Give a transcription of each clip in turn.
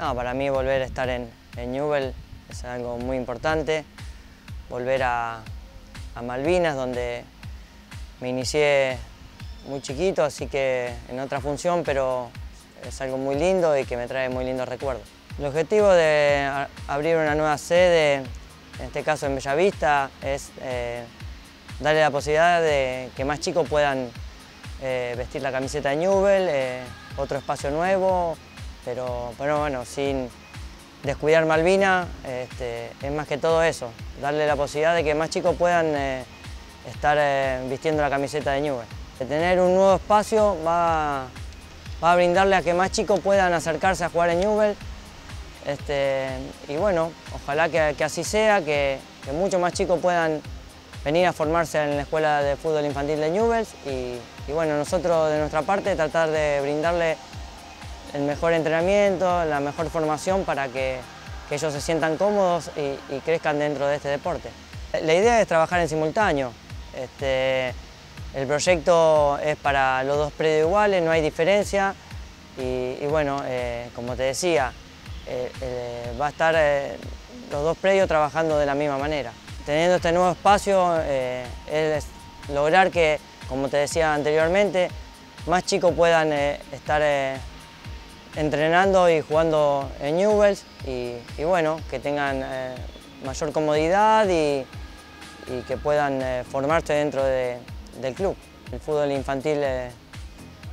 No, para mí volver a estar en, en Newell es algo muy importante. Volver a, a Malvinas, donde me inicié muy chiquito, así que en otra función, pero es algo muy lindo y que me trae muy lindos recuerdos. El objetivo de abrir una nueva sede, en este caso en Bellavista, es eh, darle la posibilidad de que más chicos puedan eh, vestir la camiseta de Newell, eh, otro espacio nuevo, pero, pero bueno, sin descuidar Malvina, este, es más que todo eso, darle la posibilidad de que más chicos puedan eh, estar eh, vistiendo la camiseta de Newell. Tener un nuevo espacio va, va a brindarle a que más chicos puedan acercarse a jugar en Newell. Este, y bueno, ojalá que, que así sea, que, que muchos más chicos puedan venir a formarse en la Escuela de Fútbol Infantil de Newells y, y bueno, nosotros de nuestra parte tratar de brindarle el mejor entrenamiento, la mejor formación para que, ellos se sientan cómodos y, crezcan dentro de este deporte. La idea es trabajar en simultáneo. Este, el proyecto es para los dos predios iguales, no hay diferencia y, bueno, eh, como te decía, eh, eh, va a estar eh, los dos predios trabajando de la misma manera. Teniendo este nuevo espacio es lograr que, como te decía anteriormente, más chicos puedan estar entrenando y jugando en Newells y, bueno, que tengan eh, mayor comodidad y, que puedan eh, formarse dentro de- del club. El fútbol infantil eh,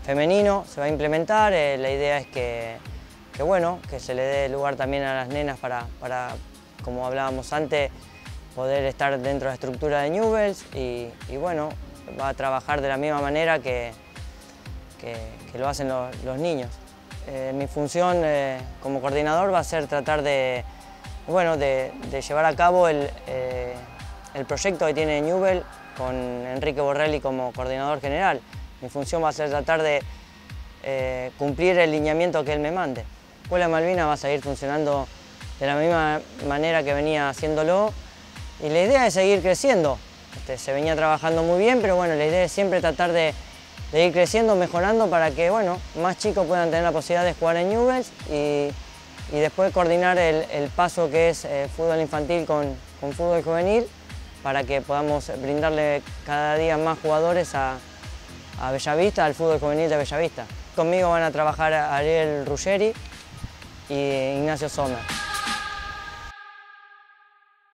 femenino se va a implementar, la idea es que, bueno, que se le dé lugar también a las nenas para, como hablábamos antes, poder estar dentro de la estructura de Newells y, bueno, va a trabajar de la misma manera que, lo hacen los niños. Eh, mi función eh, como coordinador va a ser tratar de, bueno, de, llevar a cabo el, eh, el proyecto que tiene Newell con Enrique Borrelli como coordinador general. Mi función va a ser tratar de cumplir el lineamiento que él me mande. La Escuela de Malvinas va a seguir funcionando de la misma manera que venía haciéndolo y la idea es seguir creciendo. Este, se venía trabajando muy bien, pero bueno, la idea es siempre tratar de, de ir creciendo, mejorando para que bueno, más chicos puedan tener la posibilidad de jugar en Newells y, y después coordinar el, el paso que es eh, fútbol infantil con, con fútbol juvenil para que podamos brindarle cada día más jugadores a, a Bellavista, al fútbol juvenil de Bellavista. Conmigo van a trabajar Ariel Ruggeri y Ignacio Sommer.